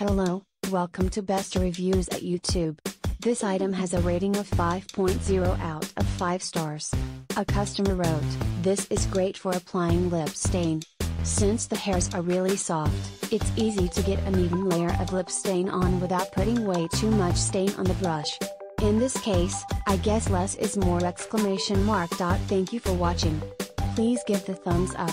Hello, welcome to Best Reviews at YouTube. This item has a rating of 5.0 out of 5 stars. A customer wrote, This is great for applying lip stain. Since the hairs are really soft, it's easy to get an even layer of lip stain on without putting way too much stain on the brush. In this case, I guess less is more exclamation mark. Thank you for watching. Please give the thumbs up.